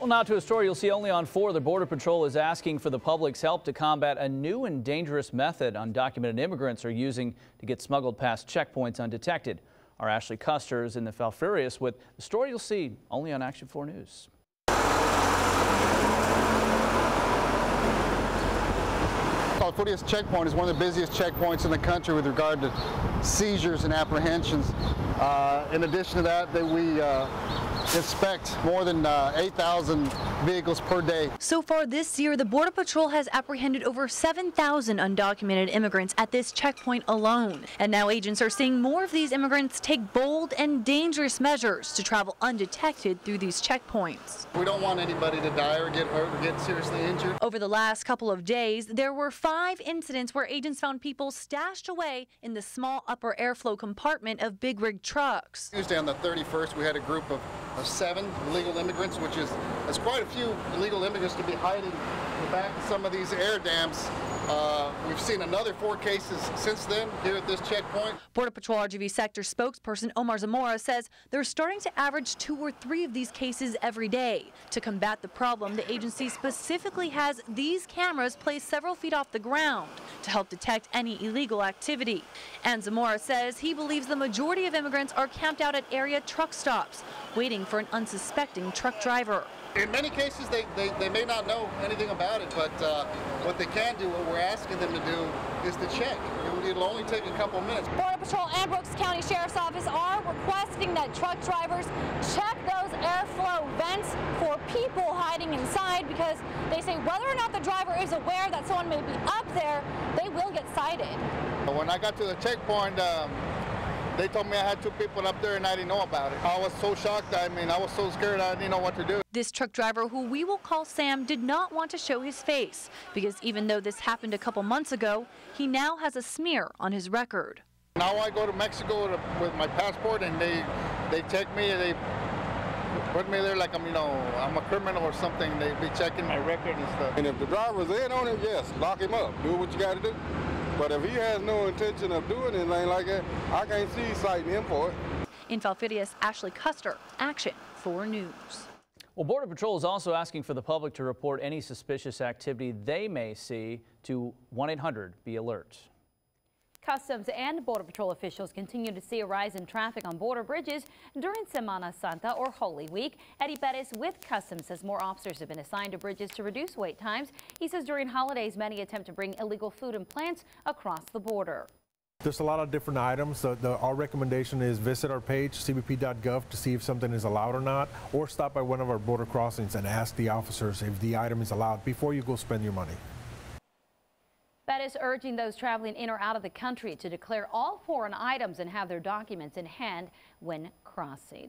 Well, now to a story you'll see only on 4. The Border Patrol is asking for the public's help to combat a new and dangerous method undocumented immigrants are using to get smuggled past checkpoints undetected. Our Ashly Custer is in the Falfurrias with the story you'll see only on Action 4 News. Falfurrias checkpoint is one of the busiest checkpoints in the country with regard to seizures and apprehensions. Uh, in addition to that, that we uh, inspect more than uh, 8,000 vehicles per day. So far this year, the Border Patrol has apprehended over 7,000 undocumented immigrants at this checkpoint alone. And now agents are seeing more of these immigrants take bold and dangerous measures to travel undetected through these checkpoints. We don't want anybody to die or get hurt or get seriously injured. Over the last couple of days, there were five incidents where agents found people stashed away in the small upper airflow compartment of big rig trucks. Tuesday on the 31st, we had a group of of seven illegal immigrants, which is, is quite a few illegal immigrants to be hiding in the back of some of these air dams. Uh, we've seen another four cases since then here at this checkpoint. Border Patrol RGV sector spokesperson Omar Zamora says they're starting to average two or three of these cases every day. To combat the problem, the agency specifically has these cameras placed several feet off the ground to help detect any illegal activity. And Zamora says he believes the majority of immigrants are camped out at area truck stops, waiting for an unsuspecting truck driver. In many cases, they, they, they may not know anything about it, but uh, what they can do, what we're asking them to do, is to check. It'll only take a couple minutes. Border Patrol and Brooks County Sheriff's Office are requesting that truck drivers check those airflow vents for people hiding inside because they say whether or not the driver is aware that someone may be up there, they will get cited. When I got to the checkpoint, um, they told me I had two people up there and I didn't know about it. I was so shocked. I mean, I was so scared I didn't know what to do. This truck driver, who we will call Sam, did not want to show his face because even though this happened a couple months ago, he now has a smear on his record. Now I go to Mexico with my passport and they they check me and they put me there like I'm, you know, I'm a criminal or something. They be checking my record and stuff. And if the driver's in on it, yes, lock him up. Do what you got to do. But if he has no intention of doing anything like that, I can't see citing him for it. In Falfurrias, Ashly Custer, Action 4 News. Well, Border Patrol is also asking for the public to report any suspicious activity they may see to 1-800-BE-ALERT. Customs and Border Patrol officials continue to see a rise in traffic on border bridges during Semana Santa or Holy Week. Eddie Perez with Customs says more officers have been assigned to bridges to reduce wait times. He says during holidays, many attempt to bring illegal food and plants across the border. There's a lot of different items. The, the, our recommendation is visit our page, cbp.gov, to see if something is allowed or not, or stop by one of our border crossings and ask the officers if the item is allowed before you go spend your money. Is urging those traveling in or out of the country to declare all foreign items and have their documents in hand when crossing.